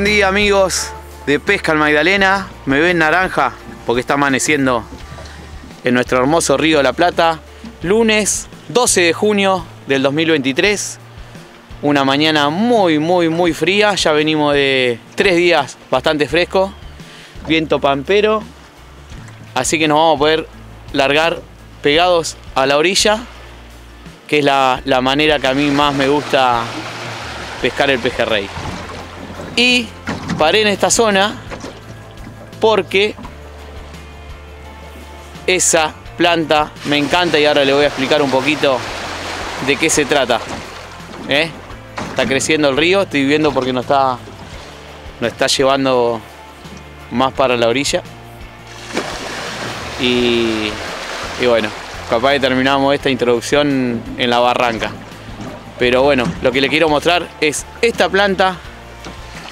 Buen día amigos de Pesca al Magdalena. Me ven naranja porque está amaneciendo en nuestro hermoso río la Plata. Lunes 12 de junio del 2023. Una mañana muy, muy, muy fría. Ya venimos de tres días bastante fresco. Viento pampero. Así que nos vamos a poder largar pegados a la orilla. Que es la, la manera que a mí más me gusta pescar el pejerrey. Y paré en esta zona porque esa planta me encanta y ahora le voy a explicar un poquito de qué se trata. ¿Eh? Está creciendo el río, estoy viendo porque nos está, nos está llevando más para la orilla. Y, y bueno, capaz que terminamos esta introducción en la barranca. Pero bueno, lo que le quiero mostrar es esta planta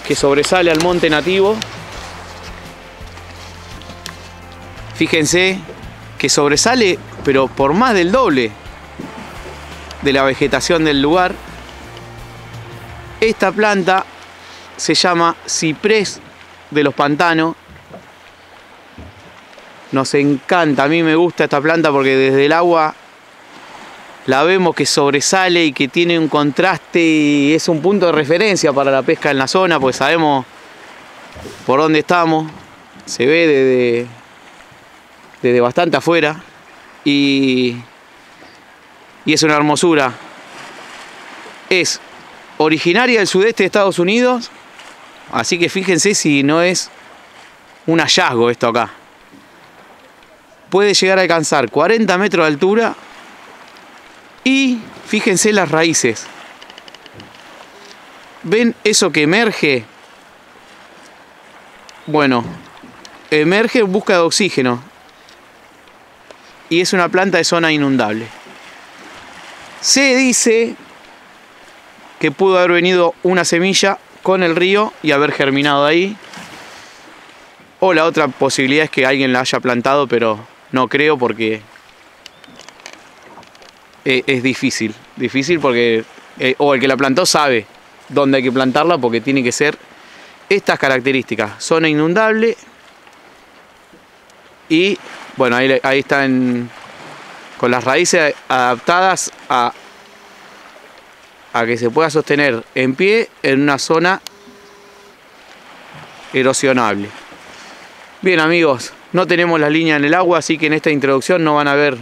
que sobresale al monte nativo. Fíjense que sobresale, pero por más del doble de la vegetación del lugar. Esta planta se llama ciprés de los pantanos. Nos encanta, a mí me gusta esta planta porque desde el agua la vemos que sobresale y que tiene un contraste y es un punto de referencia para la pesca en la zona, pues sabemos por dónde estamos, se ve desde, desde bastante afuera y, y es una hermosura. Es originaria del sudeste de Estados Unidos, así que fíjense si no es un hallazgo esto acá. Puede llegar a alcanzar 40 metros de altura y fíjense las raíces. ¿Ven eso que emerge? Bueno, emerge en busca de oxígeno. Y es una planta de zona inundable. Se dice que pudo haber venido una semilla con el río y haber germinado ahí. O la otra posibilidad es que alguien la haya plantado, pero no creo porque eh, es difícil. Difícil porque, eh, o el que la plantó sabe dónde hay que plantarla porque tiene que ser estas características. Zona inundable y, bueno, ahí, ahí están con las raíces adaptadas a, a que se pueda sostener en pie en una zona erosionable. Bien amigos, no tenemos la línea en el agua, así que en esta introducción no van a ver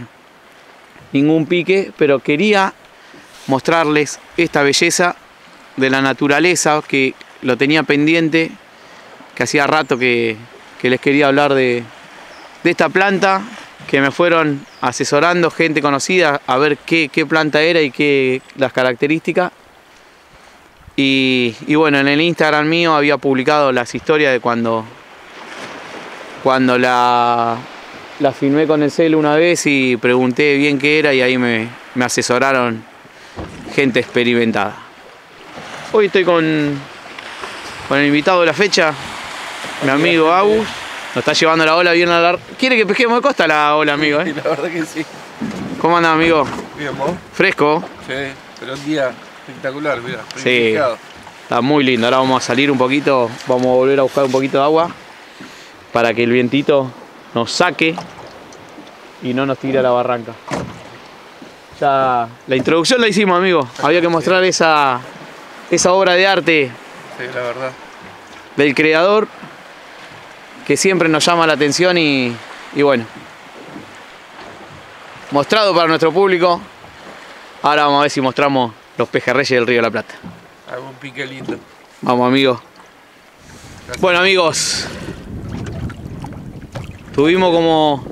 ningún pique, pero quería mostrarles esta belleza de la naturaleza que lo tenía pendiente, que hacía rato que, que les quería hablar de, de, esta planta, que me fueron asesorando gente conocida a ver qué, qué planta era y qué las características. Y, y, bueno, en el Instagram mío había publicado las historias de cuando, cuando la, la filmé con el cel una vez y pregunté bien qué era y ahí me, me asesoraron gente experimentada. Hoy estoy con, con el invitado de la fecha, mi amigo Agus. Nos está llevando la ola bien a la... ¿Quiere que pesquemos de costa la ola, amigo? Sí, la verdad que sí. ¿Cómo anda, amigo? Bien, ¿vos? ¿Fresco? Sí, pero un día espectacular, mira. Sí, está muy lindo. Ahora vamos a salir un poquito, vamos a volver a buscar un poquito de agua para que el vientito nos saque y no nos tire a la barranca. Ya la introducción la hicimos, amigo. Había que mostrar esa, esa obra de arte sí, la verdad. del creador que siempre nos llama la atención y, y bueno, mostrado para nuestro público. Ahora vamos a ver si mostramos los pejerreyes del Río de la Plata. Algún pique lindo. Vamos, amigos. Bueno, amigos, tuvimos como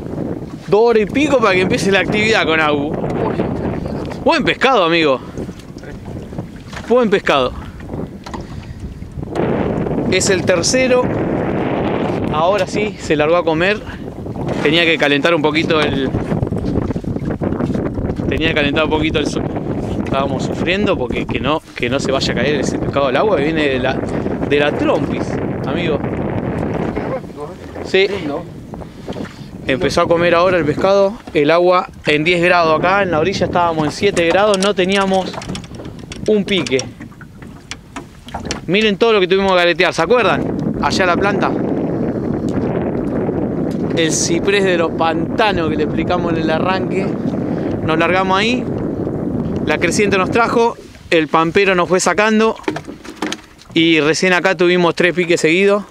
dos horas y pico para que empiece la actividad con Agu. Buen pescado, amigo. Buen pescado. Es el tercero. Ahora sí, se largó a comer. Tenía que calentar un poquito el... Tenía que calentar un poquito el... Estábamos sufriendo porque que no, que no se vaya a caer ese pescado al agua que viene de la, de la trompis, amigo. Sí. Empezó a comer ahora el pescado, el agua en 10 grados acá, en la orilla estábamos en 7 grados, no teníamos un pique. Miren todo lo que tuvimos que garetear, ¿se acuerdan? Allá la planta. El ciprés de los pantanos que le explicamos en el arranque. Nos largamos ahí. La creciente nos trajo. El pampero nos fue sacando. Y recién acá tuvimos tres piques seguidos.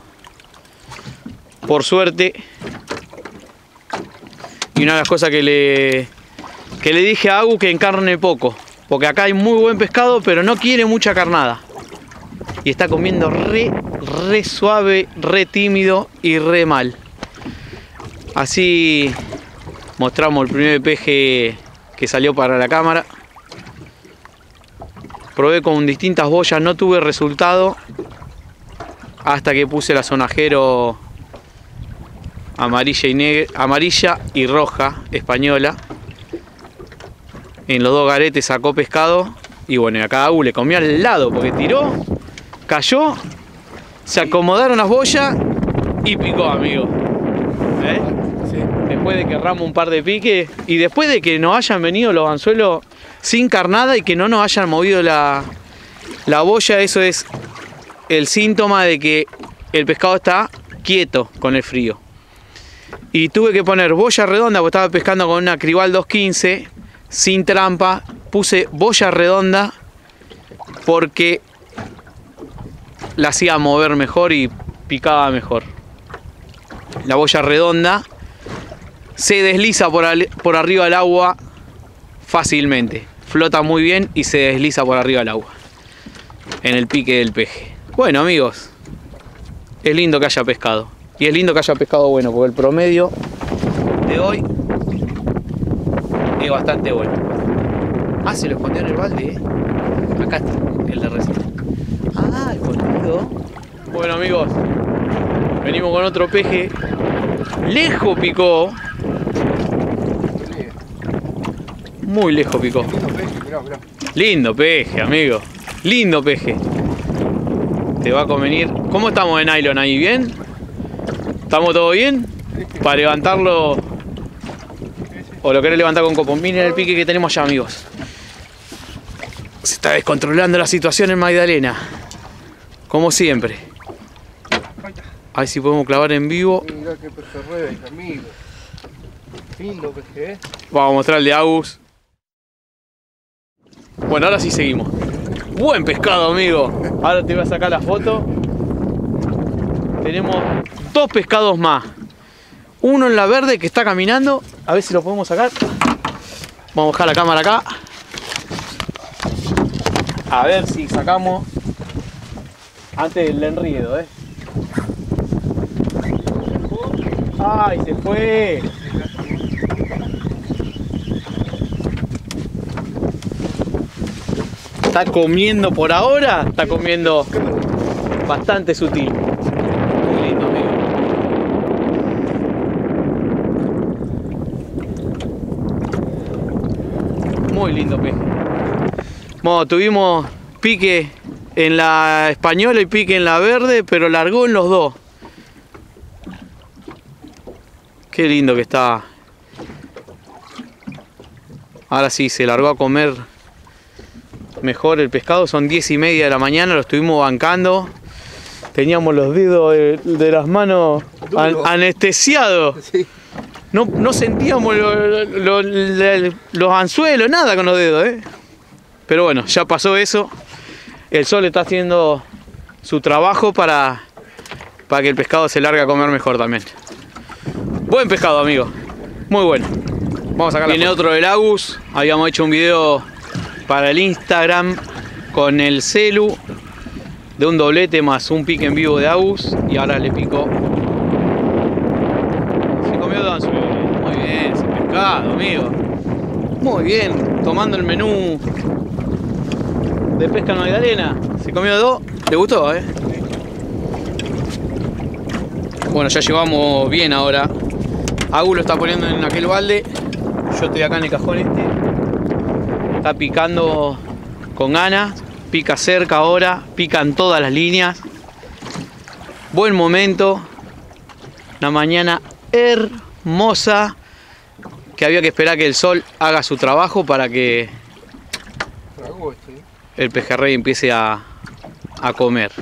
Por suerte. Y una de las cosas que le, que le dije a Agu que encarne poco. Porque acá hay muy buen pescado, pero no quiere mucha carnada. Y está comiendo re, re suave, re tímido y re mal. Así mostramos el primer peje que salió para la cámara. Probé con distintas boyas, no tuve resultado hasta que puse la sonajero amarilla y, negra, amarilla y roja española. En los dos garetes sacó pescado y bueno, acá Agu le comió al lado porque tiró, cayó, se acomodaron las boyas y picó, amigo. ¿Eh? Sí. Después de que ramos un par de piques y después de que nos hayan venido los anzuelos sin carnada y que no nos hayan movido la, la boya, eso es el síntoma de que el pescado está quieto con el frío. Y tuve que poner boya redonda, porque estaba pescando con una Cribal 215, sin trampa. Puse boya redonda porque la hacía mover mejor y picaba mejor. La boya redonda se desliza por, por arriba del agua fácilmente. Flota muy bien y se desliza por arriba del agua. En el pique del peje. Bueno amigos, es lindo que haya pescado. Y es lindo que haya pescado bueno, porque el promedio de hoy es bastante bueno. Ah, se lo escondió en el balde, ¿eh? Acá está, el de recién. Ah, escondido. Bueno amigos, venimos con otro peje. Lejos picó. Muy lejos picó. Lindo peje, mirá, mirá. Lindo peje, amigo. Lindo peje. Te va a convenir. ¿Cómo estamos de nylon ahí? ¿Bien? ¿Estamos todo bien? Para levantarlo. O lo querés levantar con copo. Miren el pique que tenemos allá, amigos. Se está descontrolando la situación en Magdalena. Como siempre. A ver si podemos clavar en vivo. Mirá qué amigo. Lindo peje, eh. Vamos a mostrar el de Agus. Bueno, ahora sí seguimos. Buen pescado, amigo. Ahora te voy a sacar la foto. Tenemos dos pescados más. Uno en la verde que está caminando. A ver si lo podemos sacar. Vamos a dejar la cámara acá. A ver si sacamos antes del enriedo, eh. ¡Ay, se fue! Está comiendo por ahora, está comiendo bastante sutil. Muy lindo, amigo. Muy lindo peje. Bueno, tuvimos pique en la española y pique en la verde, pero largó en los dos. Qué lindo que está. Ahora sí, se largó a comer mejor el pescado. Son 10 y media de la mañana, lo estuvimos bancando. Teníamos los dedos de, de las manos an- anestesiados. Sí. No, no sentíamos lo- lo- lo- los anzuelos, nada con los dedos, ¿eh? Pero bueno, ya pasó eso. El sol está haciendo su trabajo para, para que el pescado se largue a comer mejor también. Buen pescado, amigo. Muy bueno. Vamos a sacar Viene otro del Agus. Habíamos hecho un video para el Instagram con el celu de un doblete más un pique en vivo de Agus. Y ahora le pico se comió dos anzuelos. Muy bien, ese amigo. Muy bien, tomando el menú de pesca en Magdalena. Se comió dos. ¿Le gustó, eh? Bueno, ya llevamos bien ahora. Agu lo está poniendo en aquel balde. Yo estoy acá en el cajón este. Está picando con ganas. Pica cerca ahora. Pica en todas las líneas. Buen momento. Una mañana hermosa. Que había que esperar que el sol haga su trabajo para que el pejerrey empiece a, a comer.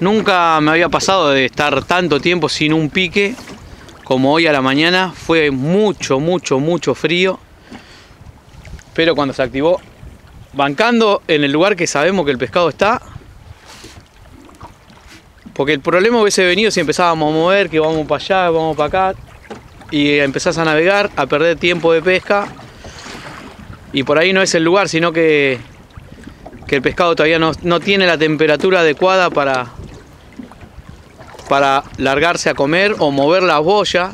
Nunca me había pasado de estar tanto tiempo sin un pique como hoy a la mañana. Fue mucho, mucho, mucho frío. Pero cuando se activó, bancando en el lugar que sabemos que el pescado está. Porque el problema hubiese venido si empezábamos a mover, que vamos para allá, vamos para acá. Y empezás a navegar, a perder tiempo de pesca. Y por ahí no es el lugar, sino que, que el pescado todavía no, no tiene la temperatura adecuada para, para largarse a comer o mover la boya.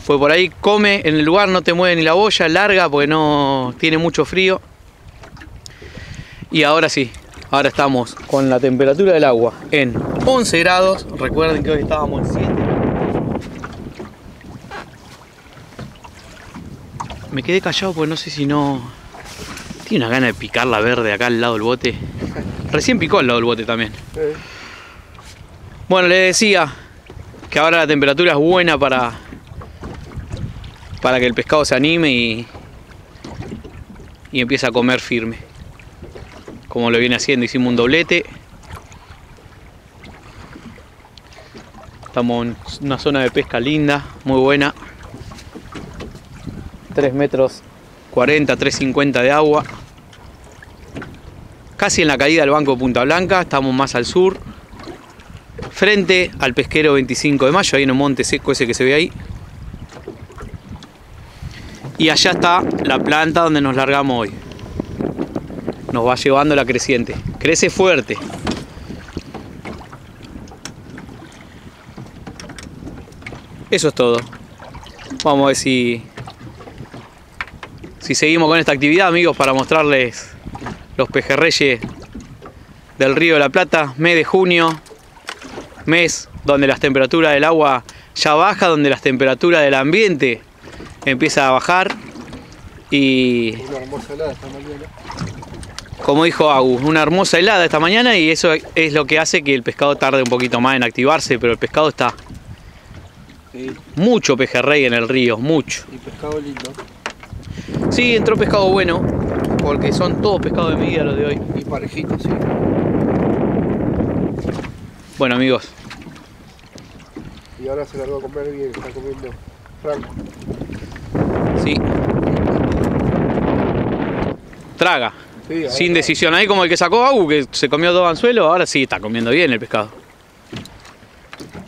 Fue por ahí, come en el lugar, no te mueve ni la boya, larga porque no tiene mucho frío. Y ahora sí, ahora estamos con la temperatura del agua en 11 grados. Recuerden que hoy estábamos en 7. Me quedé callado porque no sé si no... Tiene una gana de picar la verde acá al lado del bote. Recién picó al lado del bote también. Bueno, les decía que ahora la temperatura es buena para, para que el pescado se anime y, y empiece a comer firme. Como lo viene haciendo, hicimos un doblete. Estamos en una zona de pesca linda, muy buena. 3 metros 40, 350 de agua. Casi en la caída del banco Punta Blanca, estamos más al sur frente al pesquero 25 de mayo, ahí en un monte seco ese que se ve ahí. Y allá está la planta donde nos largamos hoy. Nos va llevando la creciente. Crece fuerte. Eso es todo. Vamos a ver si si seguimos con esta actividad, amigos, para mostrarles los pejerreyes del Río de la Plata, mes de junio, mes donde las temperaturas del agua ya baja, donde las temperaturas del ambiente empieza a bajar y una hermosa helada esta mañana. como dijo Agus, una hermosa helada esta mañana y eso es lo que hace que el pescado tarde un poquito más en activarse, pero el pescado está Sí, mucho pejerrey en el río, mucho. y pescado lindo. Sí, entró pescado bueno, porque son todos pescados de medida los de hoy. Y parejito, sí. Bueno amigos, Y ahora se largó a comer bien, está comiendo franco. sí. Traga. Sí, Sin está. decisión ahí como el que sacó Agu, que se comió dos anzuelos, ahora sí está comiendo bien el pescado.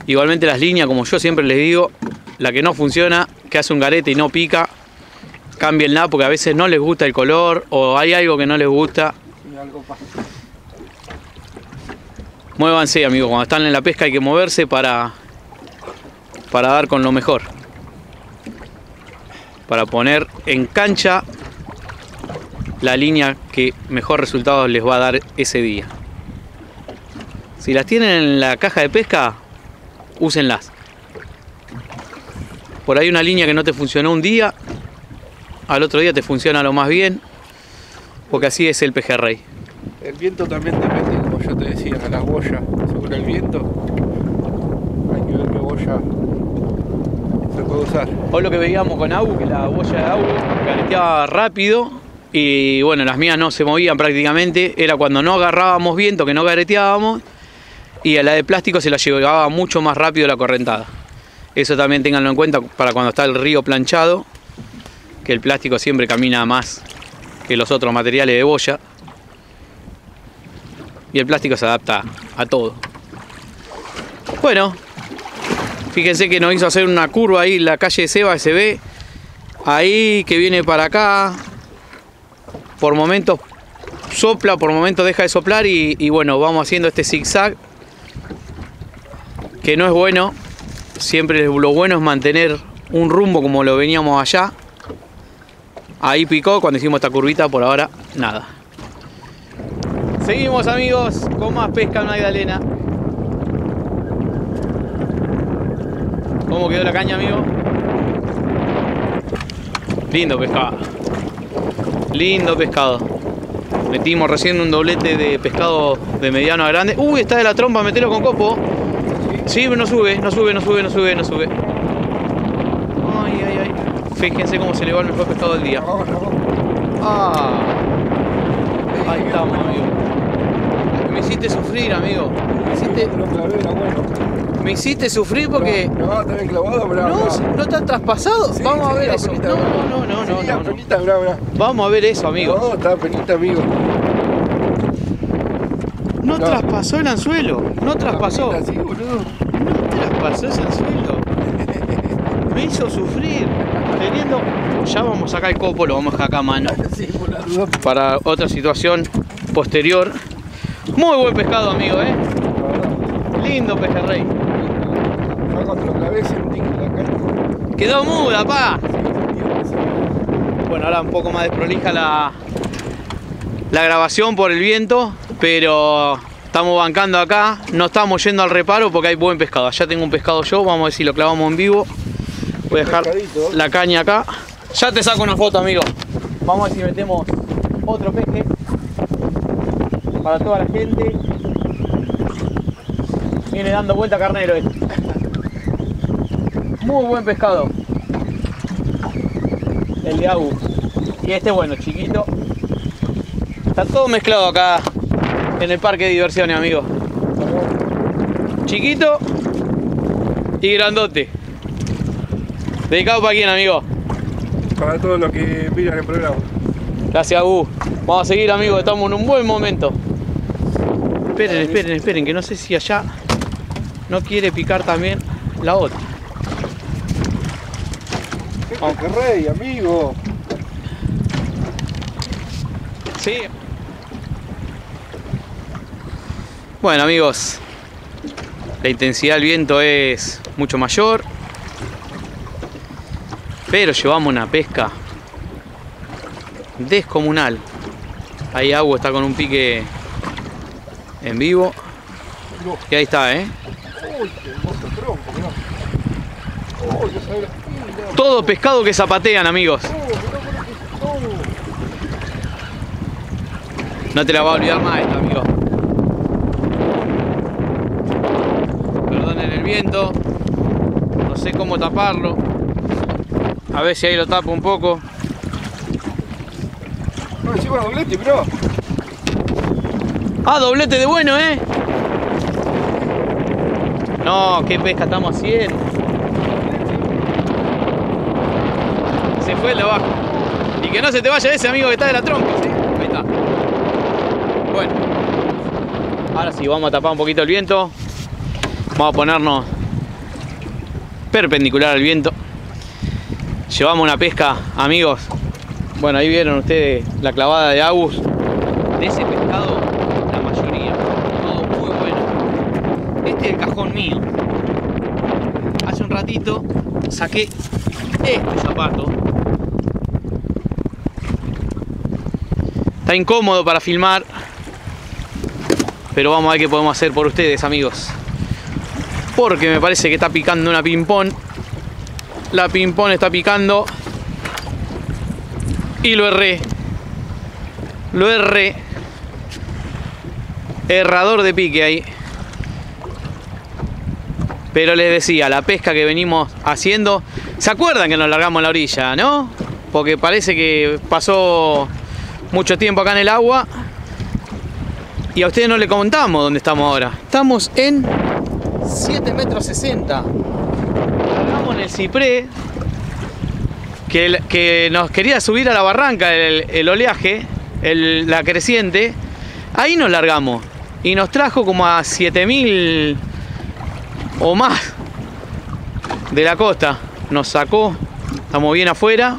Igualmente las líneas, como yo siempre les digo, la que no funciona, que hace un garete y no pica, cámbienla porque a veces no les gusta el color o hay algo que no les gusta. Muévanse amigos, cuando están en la pesca hay que moverse para, para dar con lo mejor. Para poner en cancha la línea que mejor resultados les va a dar ese día. Si las tienen en la caja de pesca, úsenlas. Por ahí una línea que no te funcionó un día, al otro día te funciona lo más bien, porque así es el pejerrey. El viento también depende, como yo te decía, de las boyas. Según el viento, hay que ver qué boya se puede usar. Hoy lo que veíamos con Agu, que la boya de Agu gareteaba rápido y bueno, las mías no se movían prácticamente. Era cuando no agarrábamos viento, que no gareteábamos y a la de plástico se la llevaba mucho más rápido la correntada. Eso también tenganlo en cuenta para cuando está el río planchado, que el plástico siempre camina más que los otros materiales de boya. Y el plástico se adapta a todo. Bueno, Fíjense que nos hizo hacer una curva ahí la calle Seba, se ve ahí que viene para acá. Por momentos sopla, por momentos deja de soplar y bueno, vamos haciendo este zigzag que no es bueno. Siempre lo bueno es mantener un rumbo como lo veníamos allá. Ahí picó cuando hicimos esta curvita, por ahora nada. Seguimos amigos con más pesca en Magdalena. ¿Cómo quedó la caña, amigo? Lindo pescado. Lindo pescado. Metimos recién un doblete de pescado de mediano a grande. Uy, está de la trompa, metelo con copo. Sí, no sube, no sube, no sube, no sube, no sube. Fíjense cómo se le va el mejor pescado del día. Ah. Ahí estamos, amigo. Me hiciste sufrir, amigo. Me hiciste, me hiciste sufrir porque. No, está bien clavado, pero. No, ¿no está traspasado? Vamos a ver eso. No, no, no, no, no, penita. Vamos a ver eso, amigo. No, está penita, amigo. No traspasó el anzuelo. No traspasó. No traspasó ese anzuelo. Me hizo sufrir. Ya vamos a sacar el copo, lo vamos a dejar acá a mano. Para otra situación posterior. Muy buen pescado, amigo, eh. Lindo pejerrey. Quedó muda, pa. Bueno, ahora un poco más desprolija la, la grabación por el viento, pero estamos bancando acá, no estamos yendo al reparo porque hay buen pescado. Ya tengo un pescado yo, vamos a ver si lo clavamos en vivo. Voy a dejar la caña acá. Ya te saco una foto, amigo. Vamos a ver si metemos otro peje para toda la gente. Viene dando vuelta carnero este. Muy buen pescado. El de Agu. Y este bueno, chiquito. Está todo mezclado acá en el parque de diversiones, amigo. Chiquito y grandote. Dedicado para quién, amigo. Para todos los que miran el programa. Gracias, Agu. Vamos a seguir, amigo. Estamos en un buen momento. Esperen, esperen, esperen, que no sé si allá no quiere picar también la otra. ¡Qué pejerrey, amigo! Sí. Bueno amigos, la intensidad del viento es mucho mayor, pero llevamos una pesca descomunal. Ahí agua está con un pique en vivo. No. Y ahí está, ¿eh? ¡Uy, qué hermoso tronco, mirá! ¡Uy! Todo pescado que zapatean, amigos. No te la va a olvidar más esta, amigo. Perdonen el viento. No sé cómo taparlo. A ver si ahí lo tapo un poco. No, encima doblete, mirá. Ah, doblete de bueno, ¿eh? No, qué pesca estamos haciendo. Se fue el de abajo. Y que no se te vaya ese amigo que está de la trompa, ¿sí? Ahí está. Bueno. Ahora sí, vamos a tapar un poquito el viento. Vamos a ponernos perpendicular al viento. Llevamos una pesca, amigos. Bueno, ahí vieron ustedes la clavada de Agus. De ese pescado, la mayoría, todo muy bueno. Este es el cajón mío. Hace un ratito saqué este zapato. Está incómodo para filmar, pero vamos a ver qué podemos hacer por ustedes, amigos. Porque me parece que está picando una ping-pong. La ping-pong está picando. Y lo erré. Lo erré. Errador de pique ahí. Pero les decía, la pesca que venimos haciendo. ¿Se acuerdan que nos largamos en la orilla, no? Porque parece que pasó mucho tiempo acá en el agua. Y a ustedes no le contamos dónde estamos ahora. Estamos en 7 metros 60. El cipré. Que, que nos quería subir a la barranca el, el oleaje, el- la creciente. Ahí nos largamos. Y nos trajo como a 7000 o más de la costa. Nos sacó. Estamos bien afuera.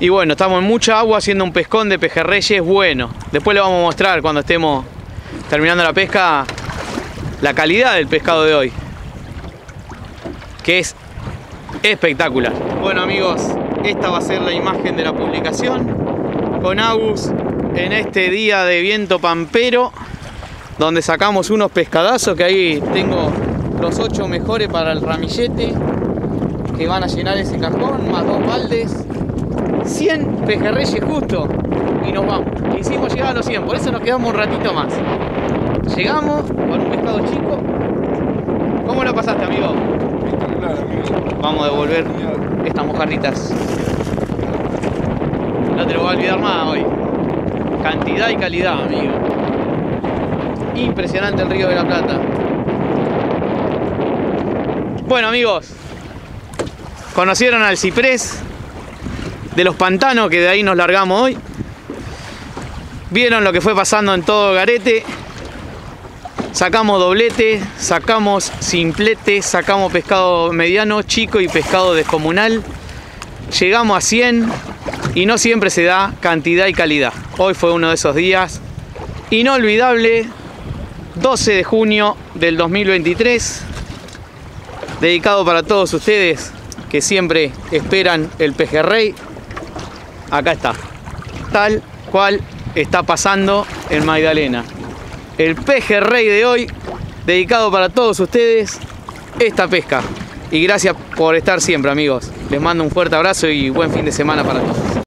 Y bueno, estamos en mucha agua haciendo un pescón de pejerreyes bueno. Después le vamos a mostrar cuando estemos terminando la pesca la calidad del pescado de hoy. Que es espectacular. Bueno amigos, esta va a ser la imagen de la publicación con Agus en este día de viento pampero donde sacamos unos pescadazos que ahí tengo los ocho mejores para el ramillete que van a llenar ese cajón más dos baldes 100 pejerreyes justo y nos vamos. Hicimos llegar a los 100, por eso nos quedamos un ratito más. Llegamos con un pescado chico. ¿Cómo la pasaste, amigo? Vamos a devolver estas mojarritas. No te lo voy a olvidar más hoy. Cantidad y calidad, amigo. Impresionante el Río de la Plata. Bueno, amigos, conocieron al ciprés de los pantanos, que de ahí nos largamos hoy. Vieron lo que fue pasando en todo Garete. Sacamos doblete, sacamos simplete, sacamos pescado mediano, chico y pescado descomunal. Llegamos a 100 y no siempre se da cantidad y calidad. Hoy fue uno de esos días inolvidable, 12 de junio del 2023, dedicado para todos ustedes que siempre esperan el pejerrey. Acá está, tal cual está pasando en Magdalena. El pejerrey de hoy, dedicado para todos ustedes, esta pesca. Y gracias por estar siempre, amigos. Les mando un fuerte abrazo y buen fin de semana para todos.